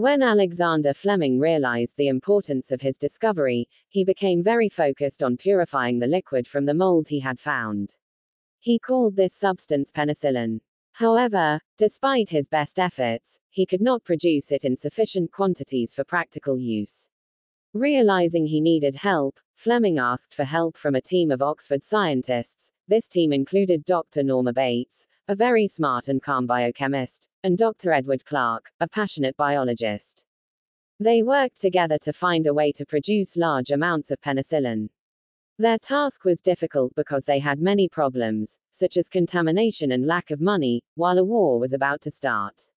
When Alexander Fleming realized the importance of his discovery, he became very focused on purifying the liquid from the mold he had found. He called this substance penicillin. However, despite his best efforts, he could not produce it in sufficient quantities for practical use. Realizing he needed help, Fleming asked for help from a team of Oxford scientists. This team included Dr. Norma Bates, a very smart and calm biochemist, and Dr. Edward Clark, a passionate biologist. They worked together to find a way to produce large amounts of penicillin. Their task was difficult because they had many problems, such as contamination and lack of money, while a war was about to start.